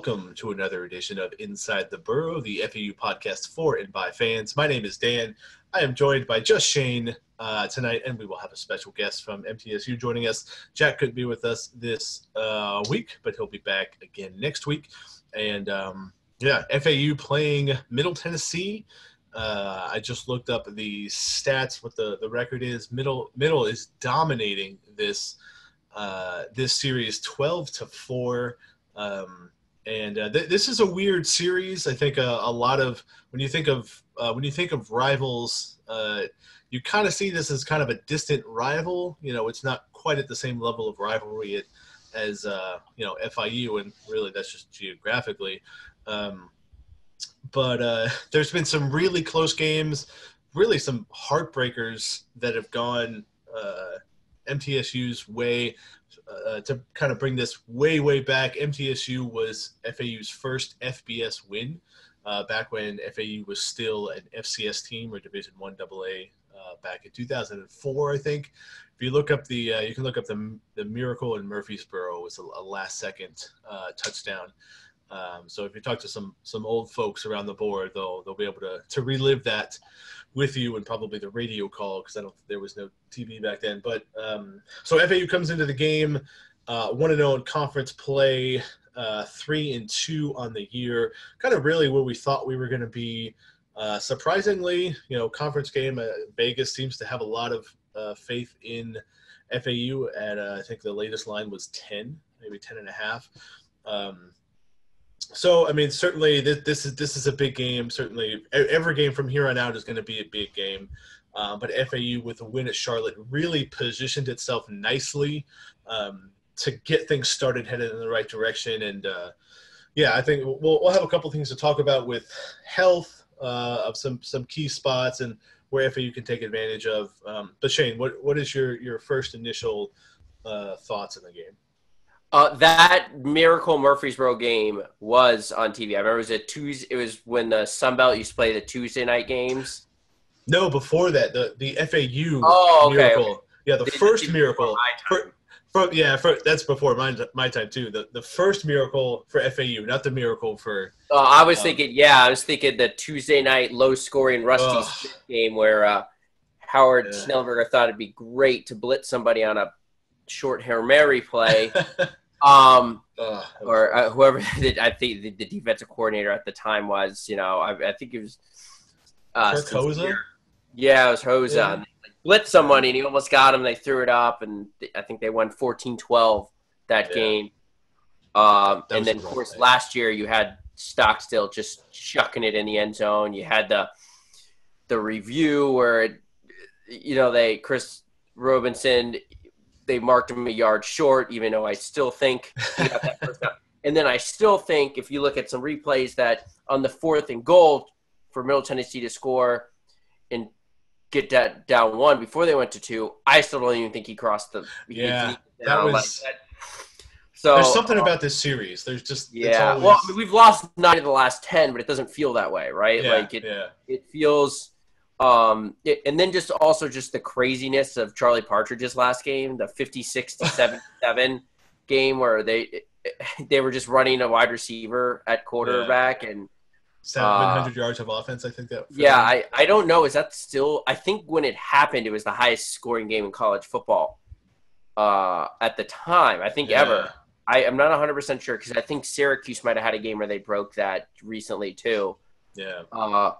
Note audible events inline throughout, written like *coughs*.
welcome to another edition of Inside the Burrow, the FAU podcast for and by fans. My name is Dan. I am joined by just Shane uh, tonight, and we will have a special guest from MTSU joining us. Jack couldn't be with us this uh, week, but he'll be back again next week. And um, yeah, FAU playing Middle Tennessee. Uh, I just looked up the stats, what the, the record is. Middle Middle is dominating this uh, this series, twelve to four. Um, and uh, th- this is a weird series. I think a, a lot of when you think of uh, when you think of rivals, uh, you kind of see this as kind of a distant rival. You know, it's not quite at the same level of rivalry as uh, you know FIU, and really that's just geographically. Um, but uh, *laughs* there's been some really close games, really some heartbreakers that have gone uh, MTSU's way. Uh, to kind of bring this way, way back, MTSU was FAU's first FBS win uh, back when FAU was still an FCS team or Division One AA uh, back in 2004, I think. If you look up the, uh, you can look up the the miracle in Murfreesboro was a, a last second uh, touchdown. Um, so if you talk to some some old folks around the board, they'll they'll be able to to relive that with you and probably the radio call because I don't there was no TV back then. But um, so FAU comes into the game one and zero in conference play, uh, three and two on the year. Kind of really where we thought we were going to be. Uh, surprisingly, you know, conference game uh, Vegas seems to have a lot of uh, faith in FAU. At uh, I think the latest line was ten, maybe ten and a half. Um, so I mean, certainly this, this is this is a big game. Certainly, every game from here on out is going to be a big game. Uh, but FAU with a win at Charlotte really positioned itself nicely um, to get things started headed in the right direction. And uh, yeah, I think we'll, we'll have a couple things to talk about with health uh, of some some key spots and where FAU can take advantage of. Um, but Shane, what what is your your first initial uh, thoughts in the game? Uh, that Miracle Murfreesboro game was on TV. I remember it was a Tuesday. It was when the Sun Belt used to play the Tuesday night games. No, before that, the the FAU oh, okay, Miracle. Okay. Yeah, the first Miracle. For, for, yeah, for, that's before my my time too. The the first Miracle for FAU, not the Miracle for. Oh, I was um, thinking. Yeah, I was thinking the Tuesday night low scoring Rusty game where uh, Howard yeah. Schnellenberger thought it'd be great to blitz somebody on a short Hail Mary play. *laughs* Um, uh, or uh, whoever *laughs* I think the, the, defensive coordinator at the time was, you know, I, I think it was uh, Hosa. Yeah, it was Hosa. Yeah. And they blitzed somebody and he almost got him. They threw it up, and I think they won 14-12 that yeah. game. Um, and then, of course, thing. last year you had Stockstill just chucking it in the end zone. You had the the review where, it, you know, they Chris Robinson they marked him a yard short, even though I still think he got that *laughs* first down. And then I still think if you look at some replays that on the fourth and goal for Middle Tennessee to score and get that down one before they went to two, I still don't even think he crossed the. Yeah, that was. Like that. So there's something uh, about this series. There's just yeah. Always... Well, I mean, we've lost nine of the last ten, but it doesn't feel that way, right? Yeah, like it. Yeah. It feels um, it, and then just also just the craziness of Charlie Partridge's last game, the 56 to 77 *laughs* game where they they were just running a wide receiver at quarterback yeah. and 700 uh, yards of offense. I think that. Yeah, I, I don't know. Is that still? I think when it happened, it was the highest scoring game in college football uh, at the time. I think yeah. ever. I am not 100 percent sure because I think Syracuse might have had a game where they broke that recently too. Yeah. Uh,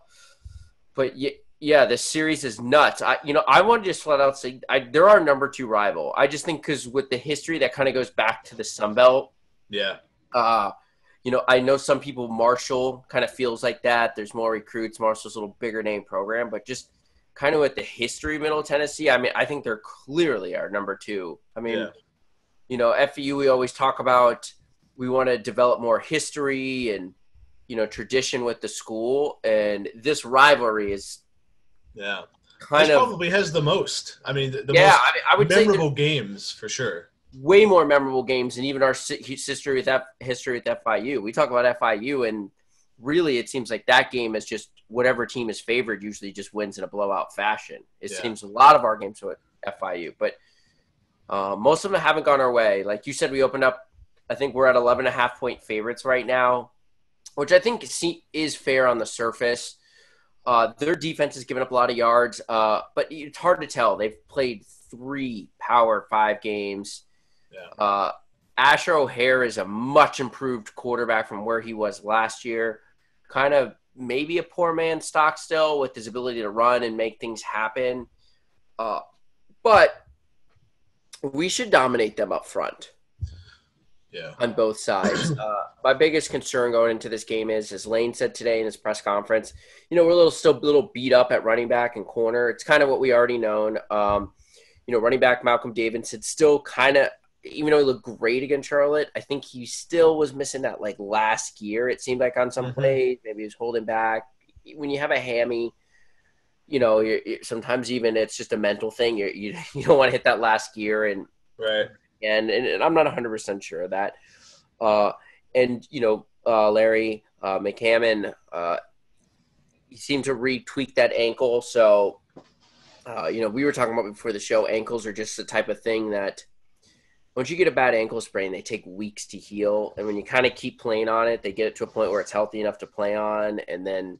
but yeah, yeah, this series is nuts. I, you know, I want to just flat out say I, they're our number two rival. I just think because with the history that kind of goes back to the Sun Belt. Yeah. Uh, you know, I know some people Marshall kind of feels like that. There's more recruits. Marshall's a little bigger name program, but just kind of with the history of Middle Tennessee, I mean, I think they're clearly our number two. I mean, yeah. you know, FIU, we always talk about we want to develop more history and you know tradition with the school, and this rivalry is yeah. Kind this of probably has the most. I mean, the, the yeah, most I, mean, I would memorable games for sure. Way more memorable games than even our history with F, history with FIU. We talk about FIU, and really, it seems like that game is just whatever team is favored usually just wins in a blowout fashion. It yeah. seems a lot of our games with FIU, but uh, most of them haven't gone our way. Like you said, we opened up I think we're at 11 and a half point favorites right now, which I think is fair on the surface. Uh, their defense has given up a lot of yards, uh, but it's hard to tell. They've played three Power Five games. Yeah. Uh, Asher O'Hara is a much improved quarterback from where he was last year. Kind of maybe a poor man Stockstill with his ability to run and make things happen. Uh, but we should dominate them up front. Yeah. On both sides. *clears throat* Uh, my biggest concern going into this game is, as Lane said today in his press conference, you know, we're a little still a little beat up at running back and corner. It's kind of what we already known. Um, you know, running back Malcolm Davidson still kind of, even though he looked great against Charlotte, I think he still was missing that like last year. It seemed like on some mm-hmm. plays, maybe he was holding back. When you have a hammy, you know, you're, you're, sometimes even it's just a mental thing. You're, you you *laughs* don't want to hit that last gear, and right. And, and, and I'm not 100 percent sure of that. Uh, and you know, uh, Larry uh, McCammon, uh, he seemed to retweak that ankle. So, uh, you know, we were talking about before the show. Ankles are just the type of thing that once you get a bad ankle sprain, they take weeks to heal. And when you kind of keep playing on it, they get it to a point where it's healthy enough to play on, and then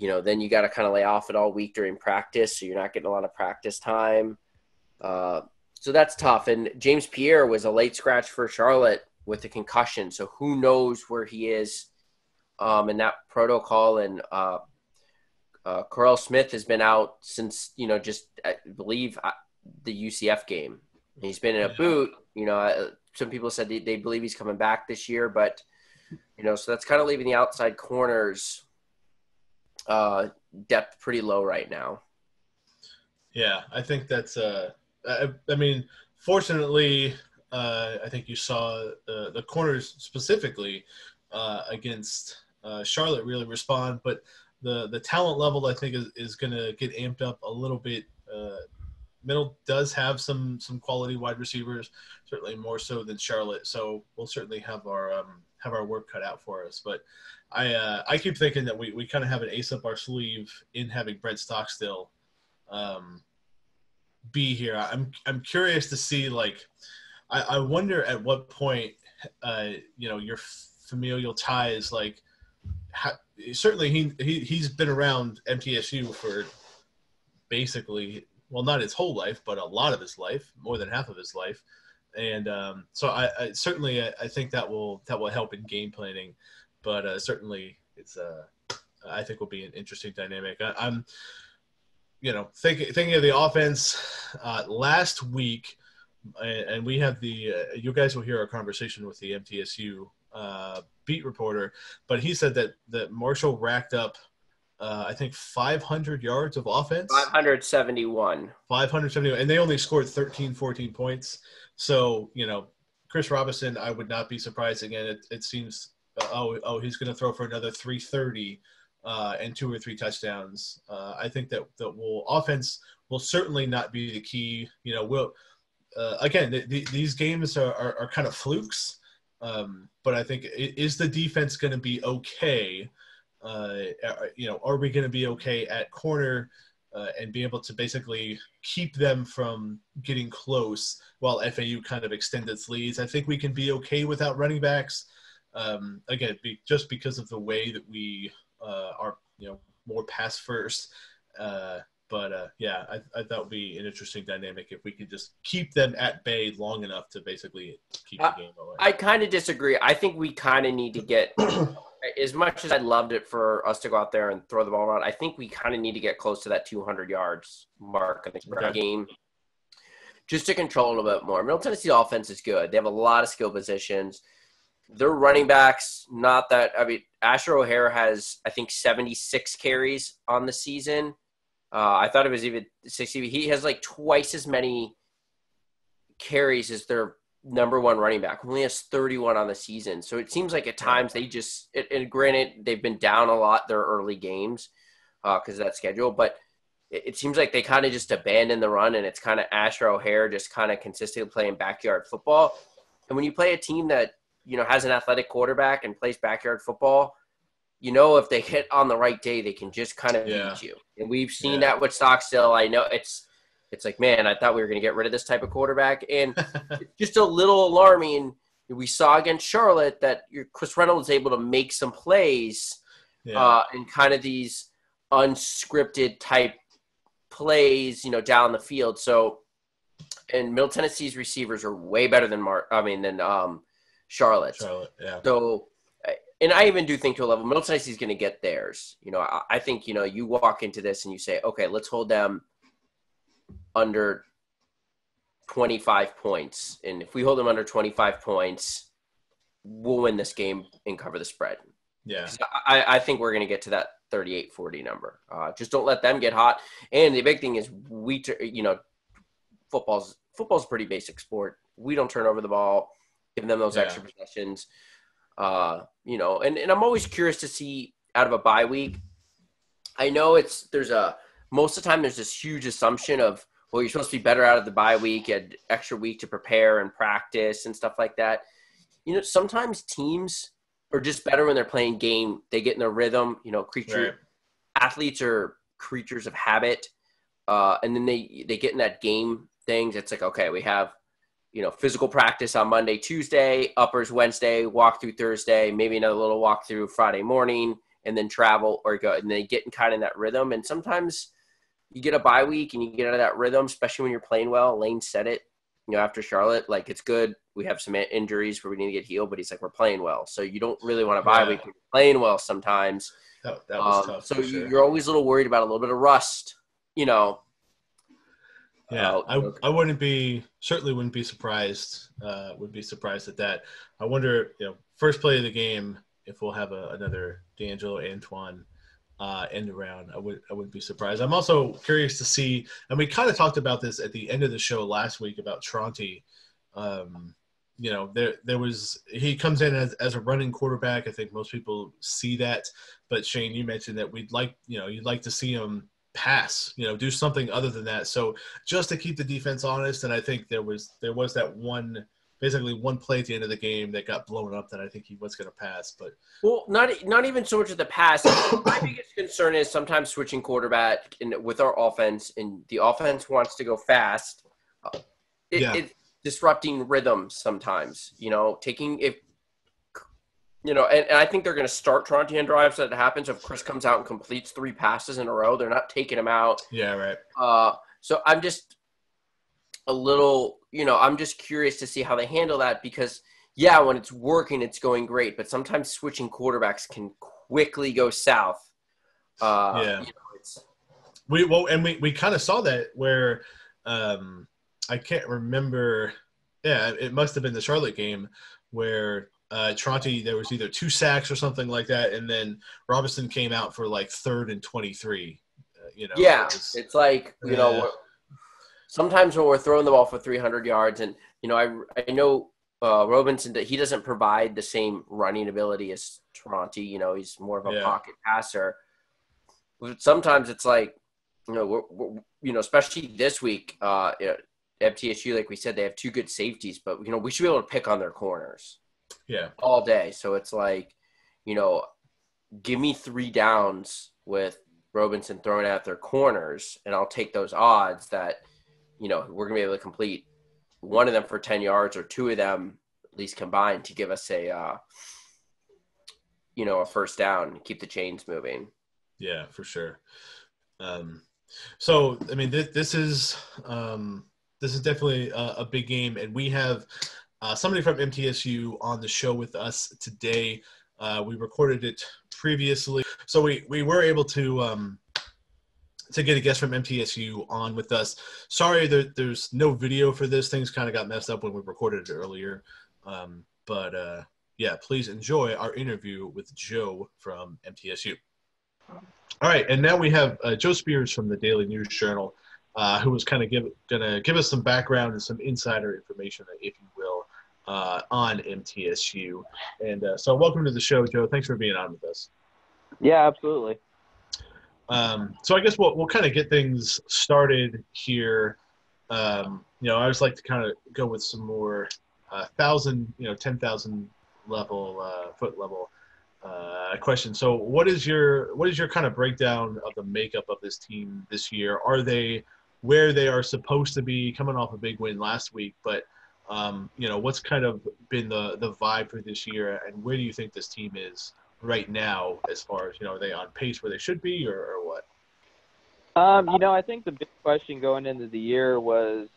you know, then you got to kind of lay off it all week during practice, so you're not getting a lot of practice time. Uh, so that's tough. And James Pierre was a late scratch for Charlotte with a concussion, so who knows where he is um, in that protocol. And uh, uh, Carl Smith has been out since you know just I believe uh, the UCF game. He's been in a boot. You know, uh, some people said they, they believe he's coming back this year, but you know, so that's kind of leaving the outside corners uh, depth pretty low right now. Yeah, I think that's. Uh, I, I mean, fortunately, uh, I think you saw the, the corners specifically uh, against uh, Charlotte really respond, but the the talent level I think is, is going to get amped up a little bit. Uh, Middle does have some some quality wide receivers, certainly more so than Charlotte. So we'll certainly have our um, have our work cut out for us. But I uh, I keep thinking that we, we kind of have an ace up our sleeve in having Brent Stockstill um, be here. I'm I'm curious to see like I, I wonder at what point uh, you know your familial ties like certainly he, he he's been around MTSU for basically well not his whole life but a lot of his life more than half of his life and um, so I, I certainly I, I, think that will that will help in game planning but uh, certainly it's uh, I think will be an interesting dynamic. I, am you know thinking thinking of the offense uh, last week, and, and we have the uh, you guys will hear our conversation with the MTSU uh, beat reporter, but he said that that Marshall racked up. Uh, I think 500 yards of offense. 571. 571. And they only scored 13, 14 points. So, you know, Chris Robinson, I would not be surprised. Again, it, it seems oh, oh, he's going to throw for another 330 uh, and two or three touchdowns. Uh, I think that that will offense will certainly not be the key. You know, will uh, again the, the, these games are, are, are, kind of flukes, um, but I think is the defense going to be okay? Uh, you know, are we going to be okay at corner? Uh, and be able to basically keep them from getting close while FAU kind of extend its leads. I think we can be okay without running backs um, again, be, just because of the way that we uh, are, you know, more pass first. Uh, but uh, yeah, I, I, thought would be an interesting dynamic if we could just keep them at bay long enough to basically keep the game away. I kind of disagree. I think we kind of need to get, *clears throat* as much as I loved it for us to go out there and throw the ball around, I think we kind of need to get close to that 200 yards mark in the okay. game just to control a little bit more. Middle Tennessee offense is good. They have a lot of skill positions their running backs, not that. I mean, Asher O'Hara has, I think, 76 carries on the season. Uh, I thought it was even 60. He has like twice as many carries as their number one running back. Only has 31 on the season. So it seems like at times they just, and granted, they've been down a lot their early games because uh, of that schedule, but it, it seems like they kind of just abandon the run and it's kind of Asher O'Hara just kind of consistently playing backyard football. And when you play a team that you know has an athletic quarterback and plays backyard football, you know if they hit on the right day, they can just kind of yeah. beat you. And we've seen yeah. that with Stockstill. I know it's it's like man, I thought we were going to get rid of this type of quarterback, and *laughs* just a little alarming we saw against Charlotte that Chris Reynolds is able to make some plays yeah. uh, and kind of these unscripted type plays, you know, down the field. So, and Middle Tennessee's receivers are way better than Mark. I mean, than um, Charlotte. Charlotte, yeah. So, and I even do think to a level, Middle Tennessee's going to get theirs. You know, I, I think you know you walk into this and you say, okay, let's hold them under 25 points. And if we hold them under 25 points, we'll win this game and cover the spread. Yeah. I, I think we're going to get to that 38 40 number. Uh, just don't let them get hot. And the big thing is, we, you know, football's football's a pretty basic sport. We don't turn over the ball, give them those yeah. extra possessions. Uh, you know, and, and I'm always curious to see out of a bye week. I know it's there's a most of the time there's this huge assumption of well, you're supposed to be better out of the bye week, had extra week to prepare and practice and stuff like that. You know, sometimes teams are just better when they're playing game. They get in their rhythm. You know, creature right. athletes are creatures of habit, uh, and then they they get in that game things. It's like okay, we have you know physical practice on Monday, Tuesday, uppers Wednesday, walk through Thursday, maybe another little walk through Friday morning, and then travel or go, and then get in kind of that rhythm. And sometimes you get a bye week and you get out of that rhythm, especially when you're playing well. Lane said it, you know, after Charlotte, like it's good. We have some injuries where we need to get healed, but he's like, we're playing well. So you don't really want to bye yeah. week. You're playing well sometimes. That, that was um, tough. So sure. you're always a little worried about a little bit of rust, you know. Yeah, uh, I, I wouldn't be certainly wouldn't be surprised. Uh, would be surprised at that. I wonder, you know, first play of the game if we'll have a, another D'Angelo Antoine uh, end around. I would I wouldn't be surprised. I'm also curious to see, and we kind of talked about this at the end of the show last week about Tronti. Um, you know, there there was he comes in as, as a running quarterback. I think most people see that, but Shane, you mentioned that we'd like you know you'd like to see him pass, you know, do something other than that. So just to keep the defense honest, and I think there was there was that one basically one play at the end of the game that got blown up that I think he was going to pass. But well, not not even so much of the pass. My biggest concern is sometimes switching quarterback in, with our offense, and the offense wants to go fast. Uh, it, yeah. It's disrupting rhythm sometimes. You know, taking if you know, and, and I think they're going to start Trontian drives that happens if Chris comes out and completes three passes in a row. They're not taking him out. Yeah, right. Uh, so I'm just a little, you know, I'm just curious to see how they handle that because, yeah, when it's working, it's going great. But sometimes switching quarterbacks can quickly go south. Uh, yeah. You know, we well, and we, we kind of saw that where um, I can't remember. Yeah, it must have been the Charlotte game where uh, Tronti there was either two sacks or something like that, and then Robinson came out for like third and twenty three. Uh, you know, yeah, it was, it's like you know sometimes when we're throwing the ball for 300 yards, and you know, I I know uh, Robinson that he doesn't provide the same running ability as Tronti. You know, he's more of a yeah. pocket passer. But sometimes it's like, you know, we're, we're, you know, especially this week, uh, MTSU, like we said, they have two good safeties, but you know, we should be able to pick on their corners. Yeah. All day. So it's like, you know, give me three downs with Robinson throwing out their corners, and I'll take those odds that you know, we're going to be able to complete one of them for 10 yards or two of them at least combined to give us a, uh, you know, a first down, keep the chains moving. Yeah, for sure. Um, so, I mean, this, this is, um, this is definitely a, a big game and we have, uh, somebody from MTSU on the show with us today. Uh, we recorded it previously, so we we were able to um, to get a guest from MTSU on with us. Sorry, there, there's no video for this. Things kind of got messed up when we recorded it earlier. Um, but uh, yeah, please enjoy our interview with Joe from MTSU. All right, and now we have uh, Joe Spears from the Daily News Journal, uh, who was kind of give, gonna give us some background and some insider information, if you uh, on MTSU. And uh, so, welcome to the show, Joe. Thanks for being on with us. Yeah, absolutely. Um, so I guess we'll, we'll kind of get things started here. Um, you know, I always like to kind of go with some more uh, thousand, you know, ten thousand level uh, foot level uh, question. So, what is your what is your kind of breakdown of the makeup of this team this year? Are they where they are supposed to be, coming off a big win last week? But Um, you know, what's kind of been the the vibe for this year, and where do you think this team is right now as far as you know, are they on pace where they should be, or, or what? Um, you know, I think the big question going into the year was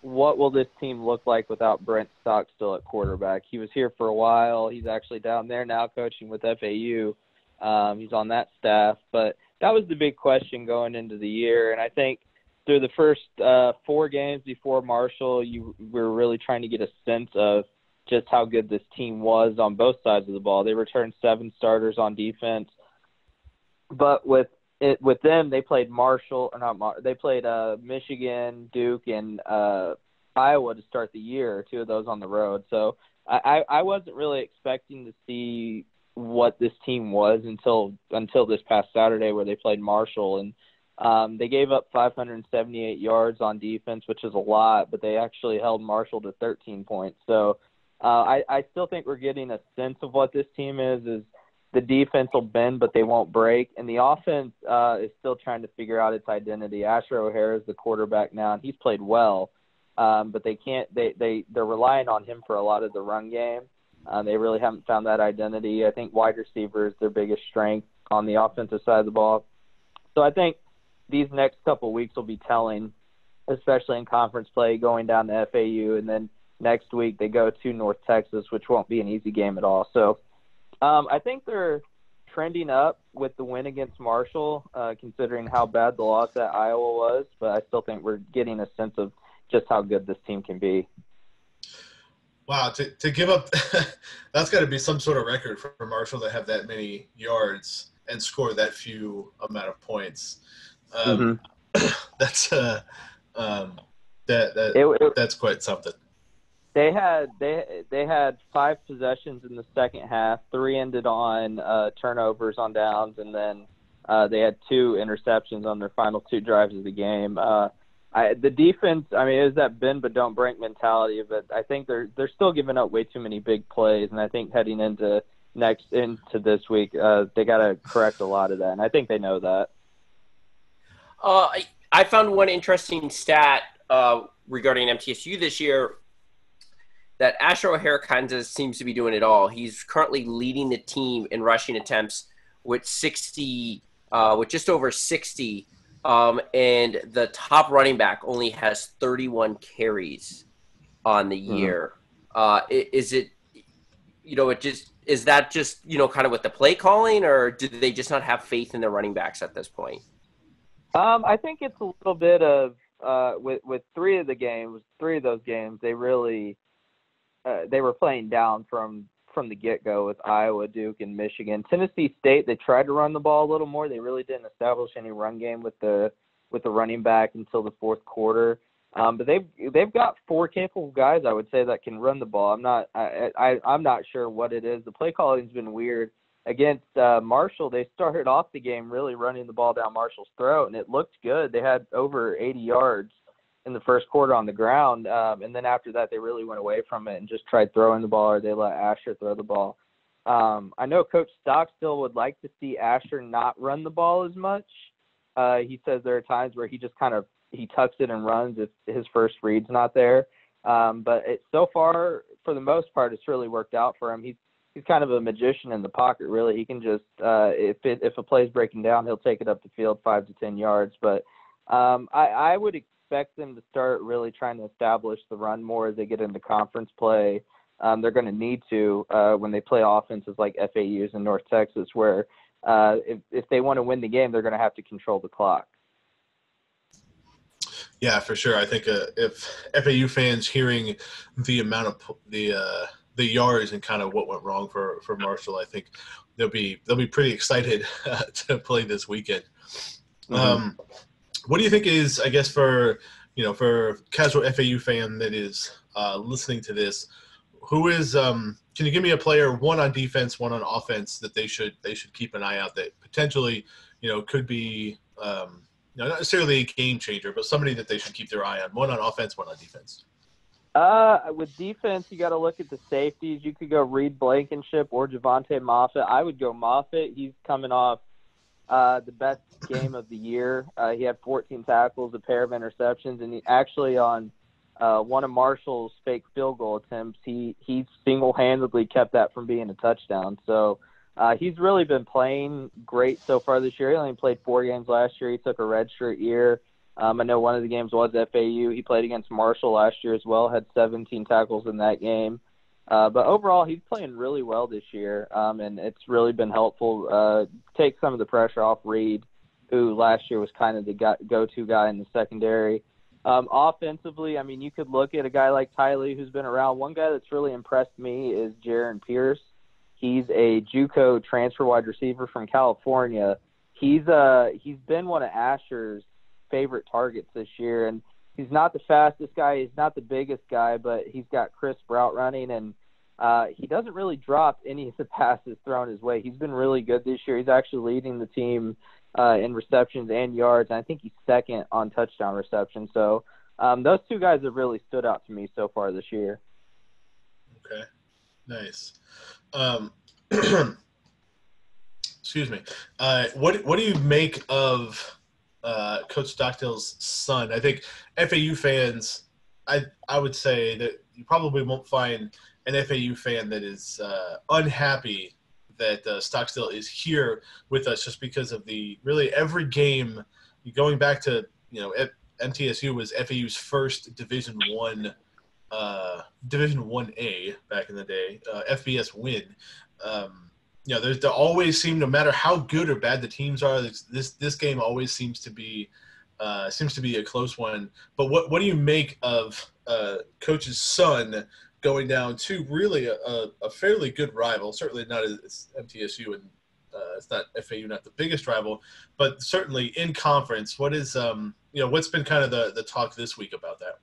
what will this team look like without Brent Stockstill at quarterback? He was here for a while. He's actually down there now coaching with FAU. Um, he's on that staff, but that was the big question going into the year. And I think through the first uh, four games before Marshall, you were really trying to get a sense of just how good this team was on both sides of the ball. They returned seven starters on defense, but with it, with them, they played Marshall or not. Mar- they played uh, Michigan, Duke, and uh, Iowa to start the year. Two of those on the road. So I, I wasn't really expecting to see what this team was until until this past Saturday, where they played Marshall and. Um, they gave up 578 yards on defense, which is a lot, but they actually held Marshall to 13 points. So uh, I, I still think we're getting a sense of what this team is. Is the defense will bend, but they won't break, and the offense uh, is still trying to figure out its identity. Asher O'Hara is the quarterback now, and he's played well, um, but they can't. They they they're relying on him for a lot of the run game. Uh, they really haven't found that identity. I think wide receiver is their biggest strength on the offensive side of the ball. So I think these next couple weeks will be telling, especially in conference play, going down to FAU, and then next week they go to North Texas, which won't be an easy game at all. So um, I think they're trending up with the win against Marshall, uh, considering how bad the loss at Iowa was. But I still think we're getting a sense of just how good this team can be. Wow, to, to give up, *laughs* that's got to be some sort of record for Marshall to have that many yards and score that few amount of points. Um, mm-hmm. *coughs* That's uh, um, that that it, it, that's quite something. They had they they had five possessions in the second half. Three ended on uh, turnovers on downs, and then uh, they had two interceptions on their final two drives of the game. Uh, I, the defense, I mean, is that bend but don't break mentality, but I think they're they're still giving up way too many big plays, and I think heading into next into this week, uh, they got to correct a lot of that, and I think they know that. Uh, I, I found one interesting stat uh, regarding MTSU this year that Asher O'Hara Kansas seems to be doing it all. He's currently leading the team in rushing attempts with 60, uh, with just over 60. Um, and the top running back only has 31 carries on the mm-hmm. year. Mm-hmm. Uh, is it, you know, it just, is that just, you know, kind of with the play calling or do they just not have faith in their running backs at this point? Um, I think it's a little bit of uh, with with three of the games, three of those games, they really uh, they were playing down from from the get go with Iowa, Duke, and Michigan. Tennessee State, they tried to run the ball a little more. They really didn't establish any run game with the with the running back until the fourth quarter. Um, but they've they've got four capable guys, I would say, that can run the ball. I'm not I, I I'm not sure what it is. The play calling's been weird against uh, Marshall, they started off the game really running the ball down Marshall's throat, and it looked good. They had over 80 yards in the first quarter on the ground, um, and then after that, they really went away from it and just tried throwing the ball, or they let Asher throw the ball. Um, I know Coach Stockstill would like to see Asher not run the ball as much. Uh, he says there are times where he just kind of he tucks it and runs if his first read's not there. Um, but it, so far, for the most part, it's really worked out for him. He's he's kind of a magician in the pocket. Really, he can just uh, if it, if a play's breaking down, he'll take it up the field five to ten yards. But um, I, I would expect them to start really trying to establish the run more as they get into conference play. Um, they're going to need to uh, when they play offenses like FAU's in North Texas, where uh, if if they want to win the game, they're going to have to control the clock. Yeah, for sure. I think uh, if FAU fans hearing the amount of the uh, the yards and kind of what went wrong for for Marshall, I think they'll be they'll be pretty excited uh, *laughs* to play this weekend. Mm-hmm. Um, what do you think is I guess for you know for casual FAU fan that is uh, listening to this, who is um, can you give me a player one on defense, one on offense that they should they should keep an eye out that potentially you know could be um, you know, not necessarily a game changer, but somebody that they should keep their eye on. One on offense, one on defense. Uh, with defense, you got to look at the safeties. You could go Reed Blankenship or Jovante Moffatt. I would go Moffitt. He's coming off uh, the best game of the year. Uh, he had 14 tackles, a pair of interceptions, and he actually on uh, one of Marshall's fake field goal attempts, he he single-handedly kept that from being a touchdown. So uh, he's really been playing great so far this year. He only played four games last year. He took a redshirt year. Um, I know one of the games was FAU. He played against Marshall last year as well. Had 17 tackles in that game. Uh, but overall, he's playing really well this year, um, and it's really been helpful. Uh, take some of the pressure off Reed, who last year was kind of the go-to guy in the secondary. Um, offensively, I mean, you could look at a guy like Ty Lee, who's been around. One guy that's really impressed me is Jarrin Pierce. He's a JUCO transfer wide receiver from California. He's uh he's been one of Asher's favorite targets this year, and he's not the fastest guy, he's not the biggest guy, but he's got crisp route running, and uh, he doesn't really drop any of the *laughs* passes thrown his way. He's been really good this year. He's actually leading the team uh, in receptions and yards, and I think he's second on touchdown reception. So um, those two guys have really stood out to me so far this year. Okay, nice. Um, *clears throat* excuse me. Uh, what what do you make of uh, Coach Stockstill's son? I think FAU fans, I I would say that you probably won't find an FAU fan that is uh, unhappy that uh, Stockstill is here with us just because of the really every game going back to you know MTSU was FAU's first Division One uh, Division One A back in the day uh, FBS win. Um, you know, there's there always seem no matter how good or bad the teams are, this this, game always seems to be uh, seems to be a close one. But what what do you make of uh, Coach's son going down to really a, a, fairly good rival. Certainly not as MTSU and uh, it's not FAU, not the biggest rival, but certainly in conference. What is um you know what's been kind of the the talk this week about that?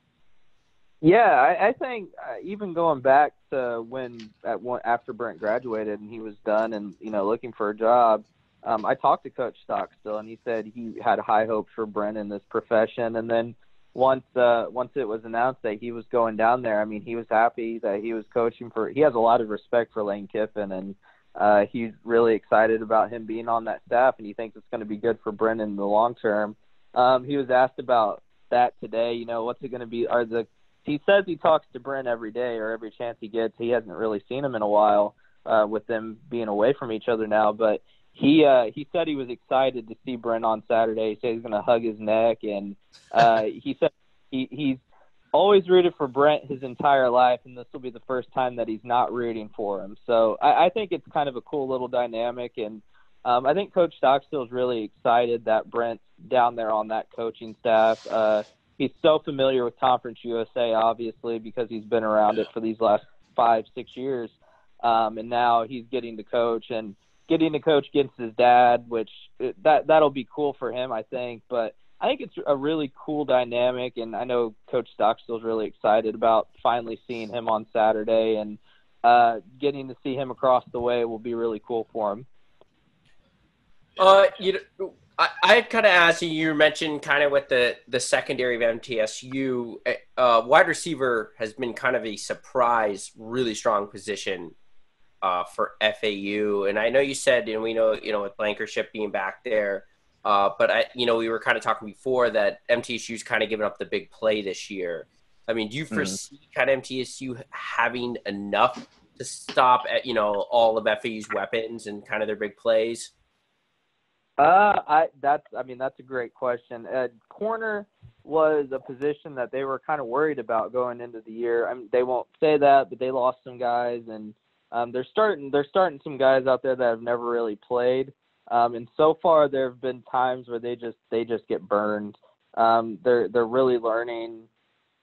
Yeah, I, I think uh, even going back to when at one after Brent graduated and he was done and you know looking for a job, um, I talked to Coach Stockstill and he said he had high hopes for Brent in this profession, and then once uh once it was announced that he was going down there, I mean, he was happy that he was coaching for. He has a lot of respect for Lane Kiffin, and uh, he's really excited about him being on that staff, and he thinks it's going to be good for Brent in the long term. Um, he was asked about that today. You know, what's it going to be? Are the he says he talks to Brent every day or every chance he gets. He hasn't really seen him in a while uh, with them being away from each other now, but he uh he said he was excited to see Brent on Saturday. He said he's gonna hug his neck and uh *laughs* he said he he's always rooted for Brent his entire life and this will be the first time that he's not rooting for him. So I, I think it's kind of a cool little dynamic and um I think Coach Stockstill is really excited that Brent's down there on that coaching staff. Uh he's so familiar with Conference USA obviously because he's been around it for these last five, six years. Um and now he's getting to coach and getting to coach against his dad, which that that'll be cool for him, I think. But I think it's a really cool dynamic, and I know Coach Stockstill's really excited about finally seeing him on Saturday, and uh, getting to see him across the way will be really cool for him. Uh, you know, I, I kind of asked you. You mentioned kind of with the the secondary of MTSU, uh, wide receiver has been kind of a surprise, really strong position uh, for FAU. And I know you said, and we know, you know, with Blankenship being back there, uh, but I, you know, we were kind of talking before that MTSU's kind of given up the big play this year. I mean, do you mm-hmm. foresee mm-hmm. kind of MTSU having enough to stop at, you know, all of FAU's weapons and kind of their big plays? Uh, I that's I mean that's a great question. Uh, corner was a position that they were kind of worried about going into the year. I mean, they won't say that, but they lost some guys, and um, they're starting they're starting some guys out there that have never really played. Um, and so far there have been times where they just they just get burned. Um, they're they're really learning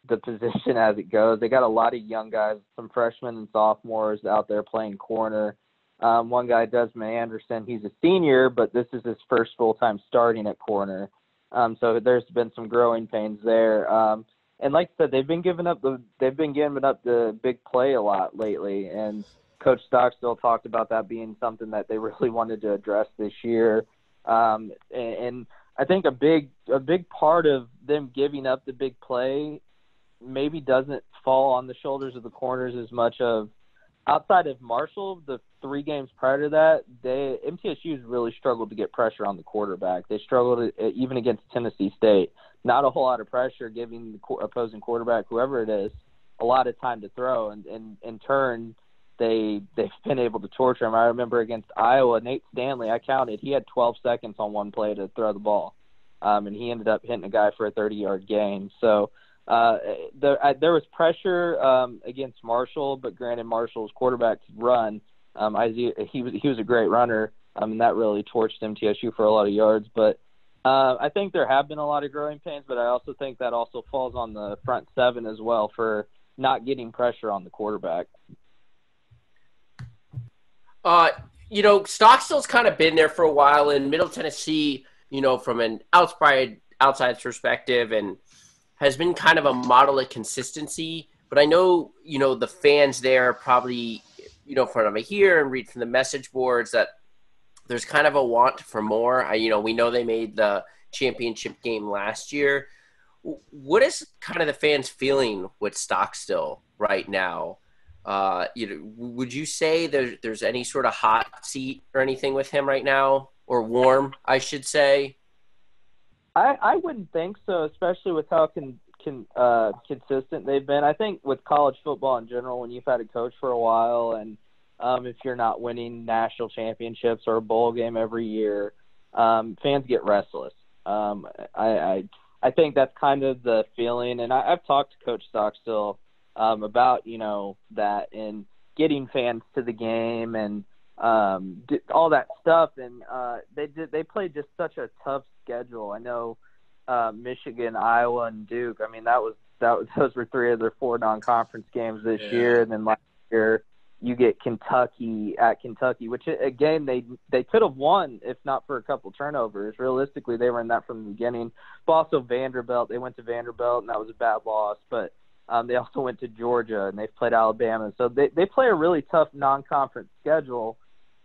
the position *laughs* as it goes. They got a lot of young guys, some freshmen and sophomores out there playing corner. Um, one guy, Desmond Anderson, he's a senior, but this is his first full time starting at corner. Um, so there's been some growing pains there. Um, and like I said, they've been giving up the they've been giving up the big play a lot lately, and Coach Stockstill talked about that being something that they *laughs* really wanted to address this year. Um, and, and I think a big a big part of them giving up the big play maybe doesn't fall on the shoulders of the corners as much of outside of Marshall, the three games prior to that, they MTSU's really struggled to get pressure on the quarterback. They struggled even against Tennessee State. not a whole lot of pressure, giving the opposing quarterback, whoever it is, a lot of time to throw, and, and in turn, they they've *laughs* been able to torture him. I remember against Iowa, Nate Stanley, I counted, he had 12 seconds on one play to throw the ball, um, and he ended up hitting a guy for a 30-yard gain. So uh, there I, there was pressure um, against Marshall, but granted, Marshall's quarterback could run. Um, Isaiah, he was he was a great runner, um, and that really torched MTSU for a lot of yards. But uh, I think there have been a lot of growing pains, but I also think that also falls on the front seven as well for not getting pressure on the quarterback. Uh, you know, Stockstill's kind of been there for a while in Middle Tennessee. You know, from an outside outside perspective, and has been kind of a model of consistency. But I know, you know, the fans there probably, you know, from hear and read from the message boards that there's kind of a want for more. I, you know, we know they made the championship game last year. What is kind of the fans feeling with Stockstill right now? Uh, you know, would you say there, there's any sort of hot seat or anything with him right now, or warm, I should say? I, I wouldn't think so, especially with how con, con, uh, consistent they've been. I think with college football in general, when you've had a coach for a while, and um, if you're not winning national championships or a bowl game every year, um, fans get restless. Um, I, I I think that's kind of the feeling, and I, I've talked to Coach Stockstill um, about you know that and getting fans to the game and um, all that stuff. And uh, they did they played just such a tough schedule. I know uh, Michigan, Iowa, and Duke. I mean that was that was, *laughs* those were three of their four non-conference games this yeah. year, and then last year you get Kentucky at Kentucky, which again they they could have won if not for a couple turnovers. Realistically, they were in that from the beginning. But also Vanderbilt, they went to Vanderbilt and that was a bad loss. But um, they *laughs* also went to Georgia and they've played Alabama, so they they play a really tough non-conference schedule.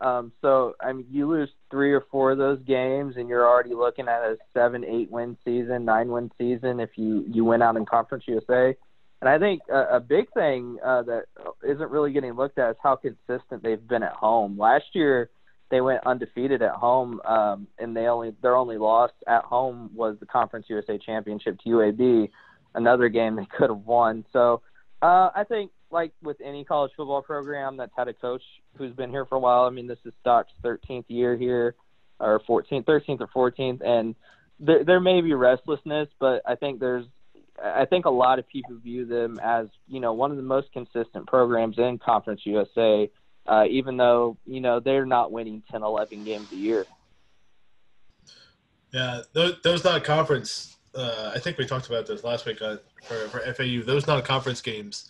Um, so I mean, you lose three or four of those games, and you're already looking at a seven, eight win season, nine win season if you you win out in Conference USA. And I think a, a big thing uh, that isn't really getting looked at is how consistent they've been at home. Last year, they went undefeated at home, um, and they only their only loss at home was the Conference USA Championship to UAB, another game they could have won. So uh, I think, like with any college football program that's had a coach who's been here for a while. I mean, this is Stock's 13th year here, or 14th, 13th or 14th, and there there may be restlessness, but I think there's I think a lot of people view them as you know one of the most consistent programs in Conference USA, uh, even though you know they're not winning 10, 11 games a year. Yeah, those, those non-conference. Uh, I think we talked about this last week on, for, for FAU. Those non-conference games.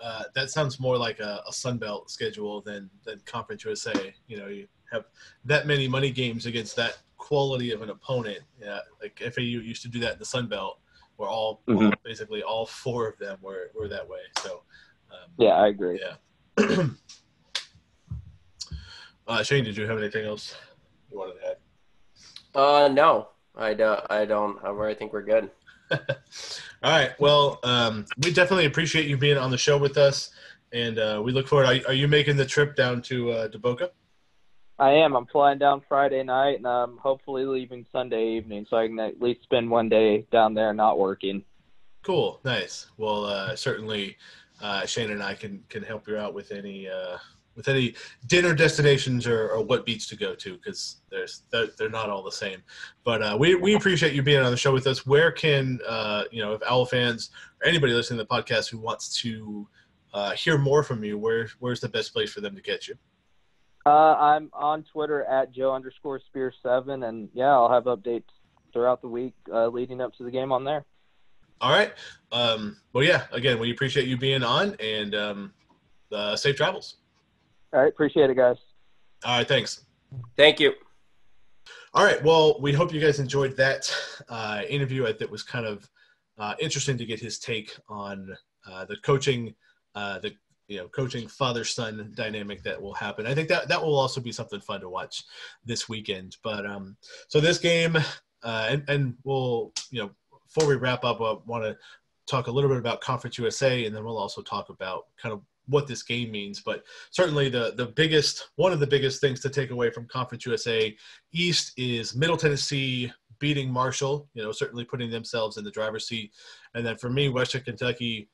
Uh, that sounds more like a, a Sun Belt schedule than than Conference USA. You know, you have that many money games against that quality of an opponent. Yeah, like FAU used to do that in the Sun Belt where all, mm-hmm. all, basically all four of them were, were that way. So um, yeah, I agree. Yeah. *clears throat* uh, Shane, did you have anything else you wanted to add? Uh, no, I don't. I don't. I think we're good. All right. Well, um, we definitely appreciate you being on the show with us, and uh, we look forward. Are, are you making the trip down to uh, to Boca? I am. I'm flying down Friday night, and I'm hopefully leaving Sunday evening, so I can at least spend one day down there not working. Cool, nice. Well, uh, certainly, uh, Shane and I can can help you out with any uh, with any dinner destinations or, or what beats to go to because there's they're, they're, not all the same. But uh, we we appreciate you being on the show with us. Where can uh, you know if Owl fans or anybody listening to the podcast who wants to uh, hear more from you, where where's the best place for them to get you? Uh, I'm on Twitter at Joe underscore Spear seven, and yeah, I'll have updates throughout the week uh, leading up to the game on there. All right. Um, well, yeah. Again, we appreciate you being on, and um, uh, safe travels. All right. Appreciate it, guys. All right. Thanks. Thank you. All right. Well, we hope you guys enjoyed that uh, interview. I think was kind of uh, interesting to get his take on uh, the coaching, uh, the you know coaching father son dynamic that will happen. I think that that will also be something fun to watch this weekend. But um, so this game, uh, and and we'll you know before we wrap up, I want to talk a little bit about Conference USA, and then we'll also talk about kind of what this game means. But certainly the the biggest one of the biggest things to take away from Conference USA East is Middle Tennessee beating Marshall, you know, certainly putting themselves in the driver's seat. And then for me, Western Kentucky,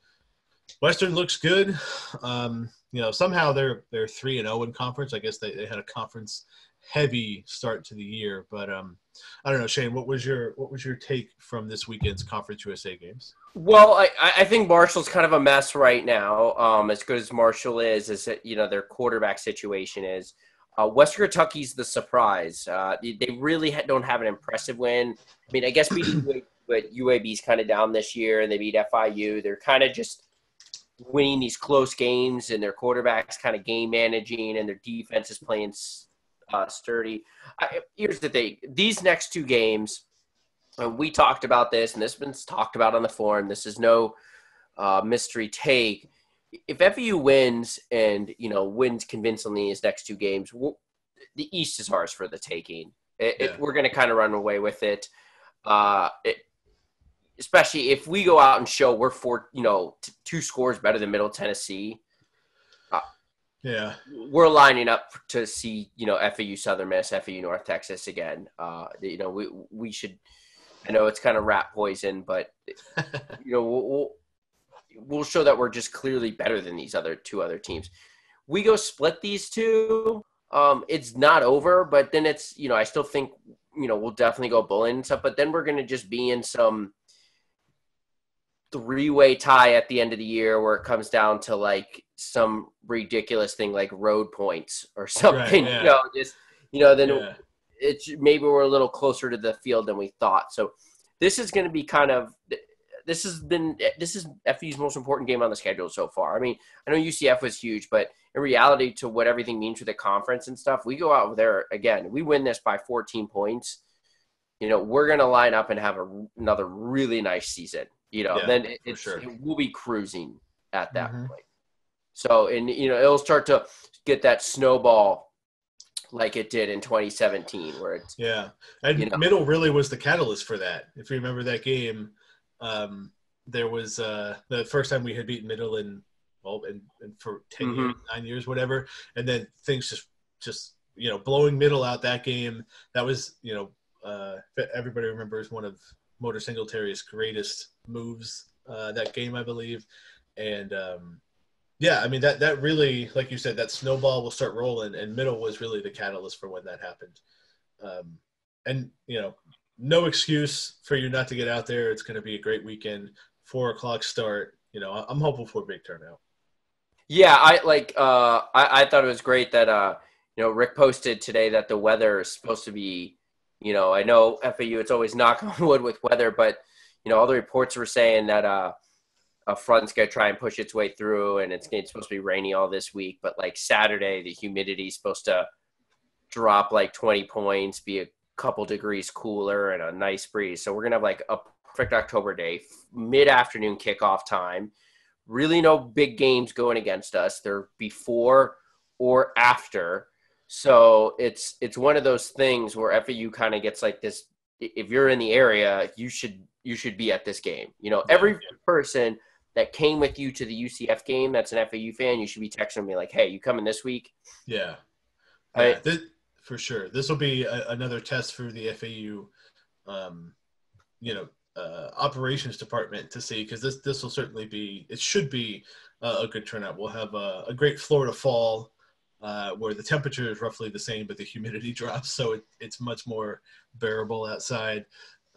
Western looks good. Um, you know, somehow they're they're three and zero oh in conference. I guess they, they had a conference heavy start to the year, but um, I don't know, Shane. What was your what was your take from this weekend's Conference USA games? Well, I, I think Marshall's kind of a mess right now. Um, as good as Marshall is, is that you know their quarterback situation is. Uh, Western Kentucky's the surprise. Uh, they really ha- don't have an impressive win. I mean, I guess beating *clears throat* but UAB's kind of down this year, and they beat FIU. They're kind of just winning these close games, and their quarterbacks kind of game managing, and their defense is playing uh, sturdy. I, here's the thing: these next two games, we talked about this, and this has been talked about on the forum. This is no uh, mystery take. If FAU wins and you know wins convincingly his next two games, we'll, the East is ours for the taking. It, yeah. it, we're going to kind of run away with it. Uh, it, especially if we go out and show we're four, you know, t- two scores better than Middle Tennessee. Uh, yeah, we're lining up to see you know FAU Southern Miss, FAU North Texas again. Uh, you know, we we should. I know it's kind of rat poison, but *laughs* you know we'll, we'll we'll show that we're just clearly better than these other two other teams. We go split these two. Um, it's not over, but then it's you know I still think you know we'll definitely go bullying and stuff, but then we're gonna just be in some three way tie at the end of the year where it comes down to like some ridiculous thing like road points or *laughs* something. Right, yeah. You know, just you know, then yeah. It's maybe we're a little closer to the field than we thought. So this is going to be kind of this has been this is FAU's most important game on the schedule so far. I mean, I know UCF was huge, but in reality, to what everything means for the conference and stuff, we go out there again. We win this by 14 points. You know, we're going to line up and have a, another really nice season you know, yeah, then it, sure. it will be cruising at that mm-hmm. point. So, and you know, it'll start to get that snowball like it did in 2017, where it's yeah, and you know, middle really was the catalyst for that. If you remember that game, um, there was uh, the first time we had beaten middle in well, and, for 10 mm-hmm. years, nine years, whatever, and then things just just you know blowing middle out that game. That was you know uh, everybody remembers one of Motor Singletary's greatest moves uh, that game, I believe. And um, yeah, I mean that that really, like you said, that snowball will start rolling, and middle was really the catalyst for when that happened. Um, and you know, no excuse for you not to get out there. It's going to be a great weekend. Four o'clock start. You know, I'm hopeful for a big turnout. Yeah, I like. Uh, I, I thought it was great that uh, you know Rick posted today that the weather is supposed to be. You know, I know FAU. It's always knock on wood with weather, but you know, all the reports were saying that uh, a front's going to try and push its way through, and it's, it's supposed to be rainy all this week. But like Saturday, the humidity is supposed to drop like 20 points, be a couple degrees cooler, and a nice breeze. So we're gonna have like a perfect October day, mid afternoon kickoff time. Really, no big games going against us. They're before or after. So it's it's one of those things where FAU kind of gets like this. If you're in the area, you should you should be at this game. You know, every person that came with you to the UCF game that's an FAU fan, you should be texting me like, "Hey, you coming this week?" Yeah, yeah this, for sure. This will be a, another test for the FAU, um, you know, uh, operations department to see because this this will certainly be it should be uh, a good turnout. We'll have a, a great Florida fall. Uh, where the temperature is roughly the same, but the humidity *laughs* drops, so it, it's much more bearable outside.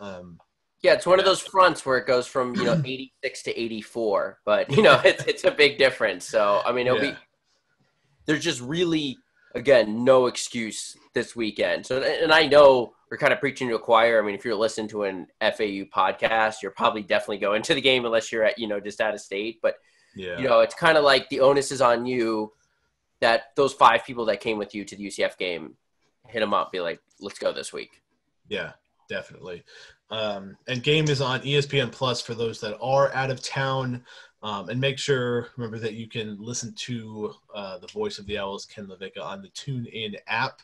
Um, yeah, it's one of those fronts where it goes from you know *clears throat* 86 to 84, but you know it's it's a big difference. So I mean, it'll yeah. be there's just really again no excuse this weekend. So and I know we're kind of preaching to a choir. I mean, if you're listening to an FAU podcast, you're probably definitely going to the game unless you're at you know just out of state. But yeah. you know, it's kind of like the onus is on you that those five people that came with you to the UCF game hit them up, be like, let's go this week. Yeah, definitely. Um, and game is on ESPN Plus for those that are out of town. Um, and make sure, remember that you can listen to uh, the voice of the Owls, Ken LaVicka, on the TuneIn app.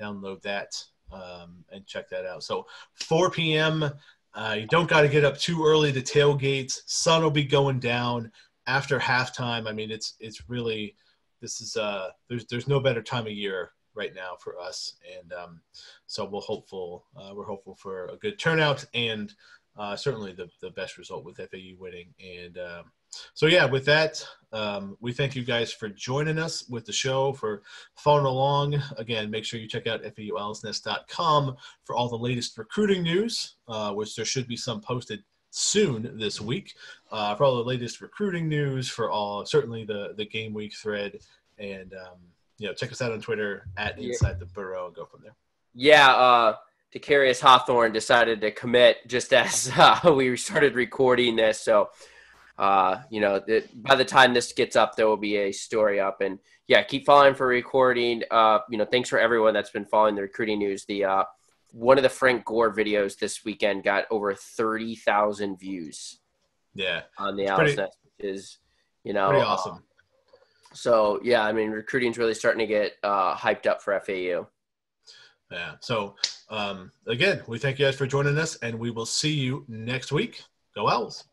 Download that um, and check that out. So 4 p.m. Uh, you don't got to get up too early to tailgates. Sun will be going down after halftime. I mean, it's it's really this is uh there's there's no better time of year right now for us, and um, so we're hopeful uh, we're hopeful for a good turnout and uh, certainly the the best result with FAU winning. And um, so yeah, with that, um, we thank you guys for joining us with the show for following along. Again, make sure you check out FAUOwlsNest.com for all the latest recruiting news, uh, which there should be some posted soon this week uh, for all the latest recruiting news for all certainly the the game week thread and um, you know check us out on twitter at inside the burrow and go from there yeah uh Decarius Hawthorne decided to commit just *laughs* as uh, we started recording this. So, uh, you know, by the time this gets up, there will be a story up. And yeah, keep following for recording. Uh, you know, thanks for everyone that's been following the recruiting news. The uh, one of the Frank Gore videos this weekend got over 30,000 views. Yeah. On the Owl's Nest, which is, you know, pretty awesome. So, yeah, I mean, recruiting's really starting to get uh, hyped up for FAU. Yeah. So, um, again, we thank you guys for joining us, and we will see you next week. Go Owls.